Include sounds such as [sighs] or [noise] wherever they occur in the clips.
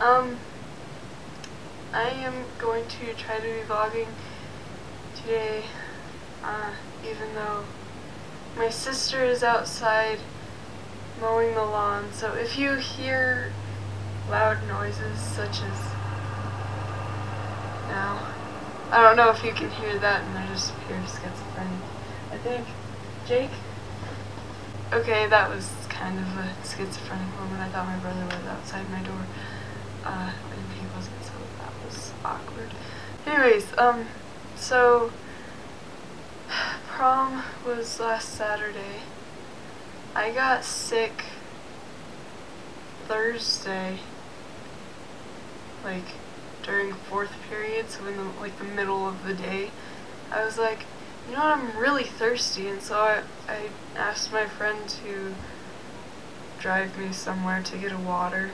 Um, I am going to try to be vlogging today, uh, even though my sister is outside mowing the lawn, so if you hear loud noises such as now, I don't know if you can hear that and they're just pure schizophrenic. I think, Jake? Okay, that was kind of a schizophrenic moment. I thought my brother was outside my door, uh, he wasn't, so that was awkward. Anyways, um, so, [sighs] prom was last Saturday. I got sick Thursday, like, during fourth period, so in the, like, the middle of the day. I was like, you know what, I'm really thirsty, and so I, I asked my friend to drive me somewhere to get a water.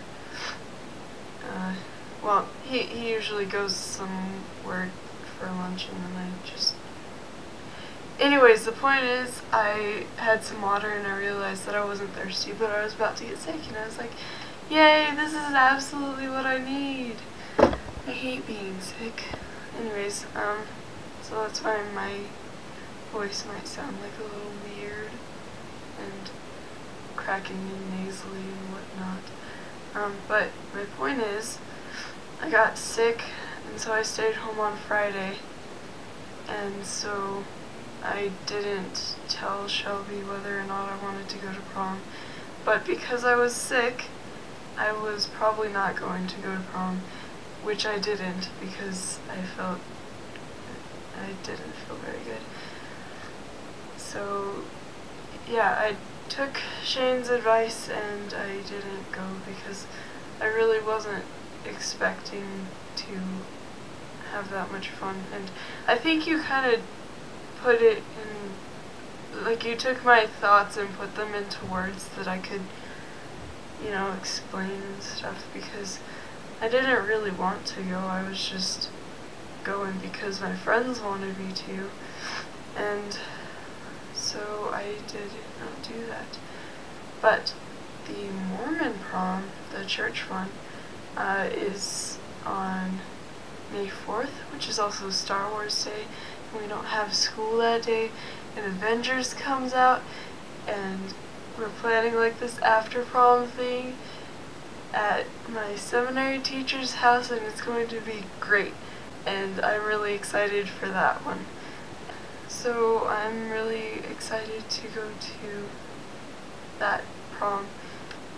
Uh, well, he, he usually goes somewhere for lunch and then I just... Anyways, the point is, I had some water and I realized that I wasn't thirsty, but I was about to get sick and I was like, yay, this is absolutely what I need. I hate being sick. Anyways, um, so that's why my voice might sound like a little weird and cracking and nasally. Um, but my point is, I got sick, and so I stayed home on Friday, and so I didn't tell Shelby whether or not I wanted to go to prom. But because I was sick, I was probably not going to go to prom, which I didn't because I felt I didn't feel very good. So yeah, I took Shane's advice and I didn't go because I really wasn't expecting to have that much fun. And I think you kind of put it in, like you took my thoughts and put them into words that I could, you know, explain and stuff because I didn't really want to go. I was just going because my friends wanted me to. And I did not do that. But the Mormon prom, the church one, uh, is on May 4th, which is also Star Wars Day, and we don't have school that day, and Avengers comes out, and we're planning like this after prom thing at my seminary teacher's house, and it's going to be great, and I'm really excited for that one. So I'm really excited to go to that prom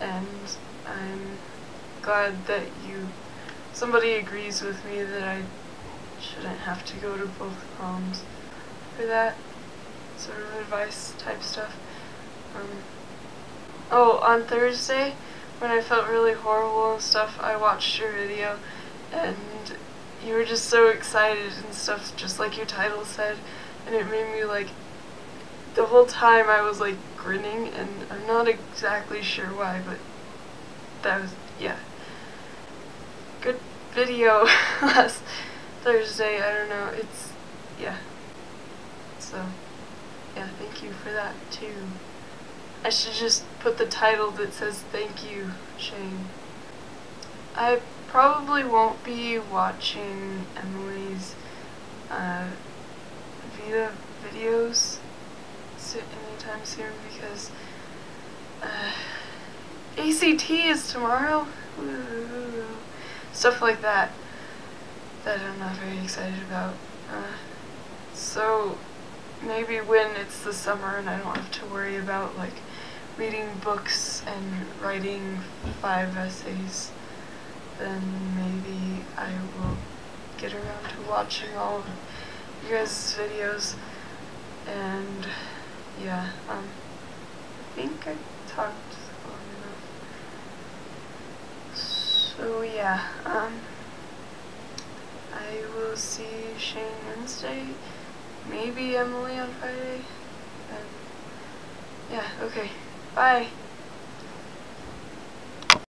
and I'm glad that you somebody agrees with me that I shouldn't have to go to both proms for that sort of advice type stuff. Um, oh, on Thursday when I felt really horrible and stuff, I watched your video and you were just so excited and stuff just like your title said and it made me like the whole time I was like grinning and I'm not exactly sure why but that was yeah. Good video [laughs] last Thursday I don't know it's yeah. So yeah thank you for that too. I should just put the title that says thank you Shane. I probably won't be watching Emily's uh, videos anytime soon because uh, ACT is tomorrow. Stuff like that that I'm not very excited about. Uh, so maybe when it's the summer and I don't have to worry about like reading books and writing five essays, then maybe I will get around to watching all of you guys' videos. And yeah, um, I think I talked long enough. So yeah, um, I will see Shane Wednesday, maybe Emily on Friday, and yeah, okay, bye.